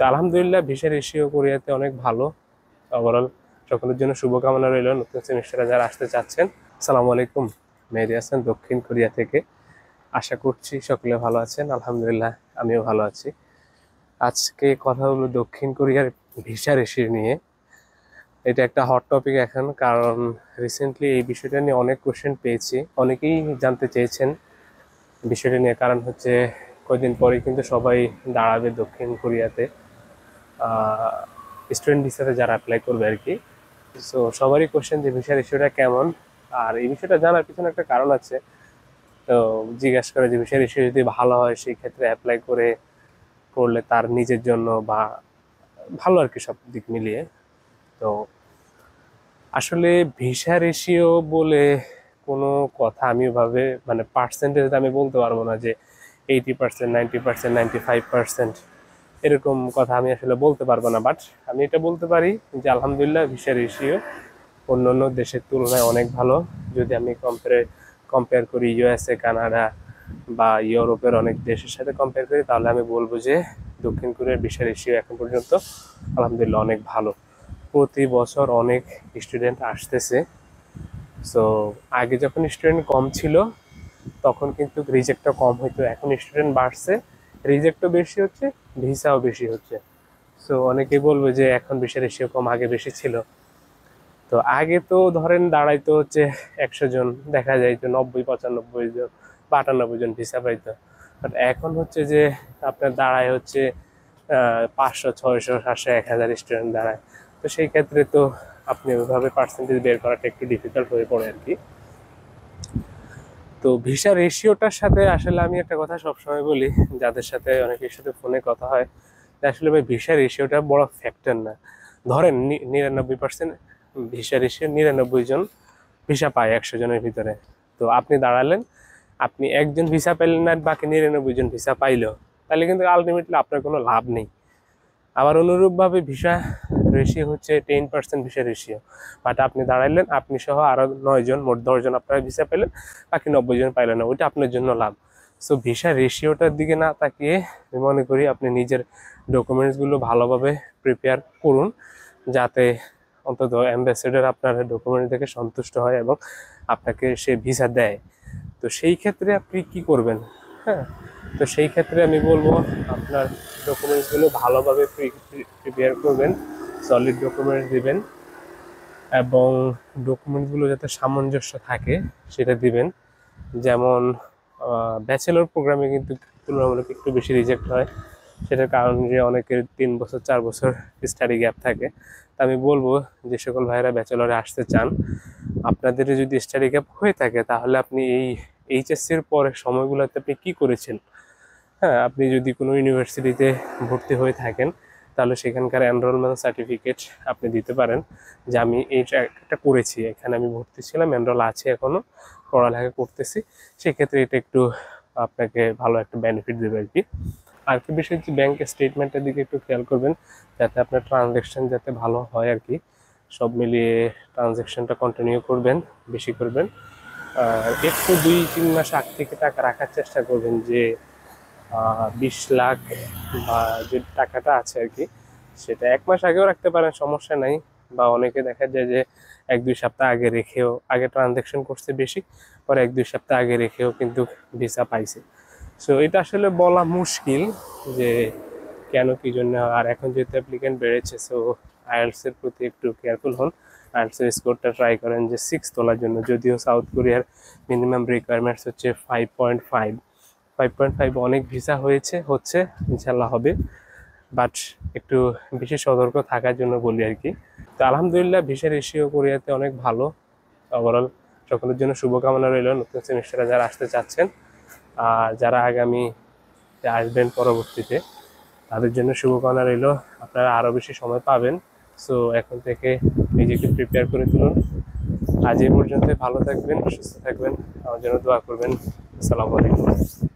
তো আলহামদুলিল্লাহ visa ratio কোরিয়াতে অনেক ভালো। ওভারঅল সকলের জন্য শুভকামনা রইল। নতুন সেমিস্টারে যারা আসতে চাচ্ছেন, আসসালামু আলাইকুম। মেহেদি হাসান, দক্ষিণ কোরিয়া থেকে। আশা করছি সকলে ভালো আছেন। আলহামদুলিল্লাহ, আমিও ভালো আছি। আজকে কথা হলো দক্ষিণ কোরিয়ার ভিসা রেশিও নিয়ে। এটা একটা হট টপিক এখন, কারণ রিসেন্টলি এই বিষয়টা নিয়ে অনেক কোশ্চেন পেয়েছি। অনেকেই জানতে চেয়েছেন বিষয়টা নিয়ে। কারণ হচ্ছে কয়েকদিন পরে কিন্তু সবাই দাঁড়াবে দক্ষিণ কোরিয়াতে। স্টুডেন্ট ভিসাতে যারা অ্যাপ্লাই করবে আর কি। সো সবারই কোশ্চেন যে ভিসার ইস্যুটা কেমন? আর এই বিষয়টা জানার পিছনে একটা কারণ আছে। তো জিজ্ঞাসা করে যে ভিসার ইস্যু যদি ভালো হয়, সেই ক্ষেত্রে অ্যাপ্লাই করে করলে তার নিজের জন্য বা ভালো আর কি সব দিক মিলিয়ে। তো আসলে ভিসা রেশিও বলে কোনো কথা আমি ওভাবে মানে পার্সেন্টেজ আমি বলতে পারব না যে eighty percent ninety percent ninety five percent এরকম কথা আমি আসলে বলতে পারব না বাট আমি এটা বলতে পারি যে আলহামদুলিল্লাহ ভিসা রেশিও অন্য অন্য দেশের তুলনায় অনেক ভালো। যদি আমি কম্পেয়ার কম্পেয়ার করি ইউএসএ কানাডা বা ইউরোপের অনেক দেশের সাথে কম্পেয়ার করি, তাহলে আমি বলব যে দক্ষিণ কোরিয়ার ভিসা রেশিও এখন পর্যন্ত আলহামদুলিল্লাহ অনেক ভালো। প্রতি বছর অনেক স্টুডেন্ট আসতেছে। সো আগে যখন স্টুডেন্ট কম ছিল, তখন কিন্তু রিজেক্টটা কম হইতো। এখন স্টুডেন্ট বাড়ছে। রিজেক্টও বেশি হচ্ছে ভিসাও বেশি হচ্ছে। সো অনেকেই বলবে যে এখন ভিসা রেশিও কম, আগে বেশি ছিল। তো আগে তো ধরেন দাঁড়াইতো হচ্ছে একশো জন, দেখা যাইতো নব্বই, পঁচানব্বই জন বা আটানব্বই জন ভিসা পাইতো। বাট এখন হচ্ছে যে আপনার দাঁড়ায় হচ্ছে পাঁচশো, ছয়শো, সাতশো, এক হাজার স্টুডেন্ট দাঁড়ায়। তো সেই ক্ষেত্রে তো আপনি ওইভাবে পার্সেন্টেজ বের করাটা একটু ডিফিকাল্ট হয়ে পড়ে আর কি। তো ভিসা রেশিওটার সাথে আসলে আমি একটা কথা সবসময় বলি, যাদের সাথে অনেকের সাথে ফোনে কথা হয় আসলে ভাই ভিসা রেশিওটা বড় ফ্যাক্টর না। ধরেন নিরানব্বই পার্সেন্ট ভিসা রেশিও নিরানব্বই জন ভিসা পায় একশো জনের ভিতরে। তো আপনি দাঁড়ালেন, আপনি একজন ভিসা পাইলেন না বাকি নিরানব্বই জন ভিসা পাইলো। তাহলে কিন্তু আলটিমেটলি আপনার কোনো লাভ নেই। আবার অনুরূপভাবে ভিসা রেশিও হচ্ছে ten percent visa ratio but আপনি দাঁড়াইলেন, আপনি সহ আরও নয় জন, মোট দশজন আপনারা ভিসা পেলেন, বাকি নব্বই জন পাইলেন না, ওইটা আপনার জন্য লাভ। সো ভিসা রেশিওটার দিকে না তাকিয়ে আমি মনে করি আপনি নিজের ডকুমেন্টসগুলো ভালোভাবে প্রিপেয়ার করুন, যাতে অন্তত অ্যাম্বাসেডার আপনার ডকুমেন্ট থেকে সন্তুষ্ট হয় এবং আপনাকে সে ভিসা দেয়। তো সেই ক্ষেত্রে আপনি কি করবেন? হ্যাঁ তো সেই ক্ষেত্রে আমি বলব, আপনার ডকুমেন্টসগুলো ভালোভাবে প্রিপেয়ার করবেন। সলিড ডকুমেন্টস দিবেন এবং ডকুমেন্টগুলো যাতে সামঞ্জস্য থাকে, সেটা দিবেন। যেমন ব্যাচেলর প্রোগ্রামে কিন্তু তুলনামূলক একটু বেশি রিজেক্ট হয়। সেটার কারণ যে অনেকের তিন বছর, চার বছর স্টাডি গ্যাপ থাকে। তা আমি বলব যে সকল ভাইরা ব্যাচেলরে আসতে চান। আপনাদের যদি স্টাডি গ্যাপ হয়ে থাকে, তাহলে আপনি এই এইচএসসির পরে সময়গুলোতে আপনি কি করেছেন? হ্যাঁ আপনি যদি কোনো ইউনিভার্সিটিতে ভর্তি হয়ে থাকেন তাহলে সেখানকার এনরোলমেন্ট সার্টিফিকেট আপনি দিতে পারেন যে আমি এইটা একটা করেছি। এখানে আমি ভর্তি ছিলাম এনরোল আছে এখনও পড়ালেখা করতেছি। সেক্ষেত্রে এটা একটু আপনাকে ভালো একটা বেনিফিট দেবে আর কি। আর কি বিষয় হচ্ছে ব্যাংক স্টেটমেন্টের দিকে একটু খেয়াল করবেন, যাতে আপনার ট্রানজ্যাকশন যাতে ভালো হয় আর কি। সব মিলিয়ে ট্রানজ্যাকশনটা কন্টিনিউ করবেন, বেশি করবেন। আর একটু দুই, তিন মাস আগ থেকে টাকা রাখার চেষ্টা করবেন যে বিশ লাখ বা যে টাকাটা আছে আর কি, সেটা এক মাস আগেও রাখতে পারেন, সমস্যা নাই। বা অনেকে দেখা যায় যে এক দুই সপ্তাহ আগে রেখেও, আগে ট্রানজ্যাকশন করছে বেশি, পরে এক দুই সপ্তাহ আগে রেখেও কিন্তু ভিসা পাইছে। সো এটা আসলে বলা মুশকিল যে কেন কি জন্য, আর এখন যেহেতু অ্যাপ্লিকেন্ট বেড়েছে সো আইএলসের প্রতি একটু কেয়ারফুল হন। আইএলসের স্কোরটা ট্রাই করেন যে সিক্স তোলার জন্য, যদিও সাউথ কোরিয়ার মিনিমাম রিকোয়ারমেন্টস হচ্ছে five point five five point five অনেক ভিসা হয়েছে, হচ্ছে ইনশাল্লাহ হবে। বাট একটু বেশি সতর্ক থাকার জন্য বলি আর কি। তো আলহামদুলিল্লাহ, ভিসা রেশিও কোরিয়াতে অনেক ভালো। ওভারঅল সকলের জন্য শুভকামনা রইল নতুন সেমিস্টারে যারা আসতে চাচ্ছেন। আর যারা আগামী আসবেন পরবর্তীতে, তাদের জন্য শুভকামনা রইল। আপনারা আরও বেশি সময় পাবেন। সো এখন থেকে নিজেকে প্রিপেয়ার করে তুলুন আজ এই পর্যন্ত ভালো থাকবেন, সুস্থ থাকবেন। আমার জন্য দোয়া করবেন। আসসালামু আলাইকুম।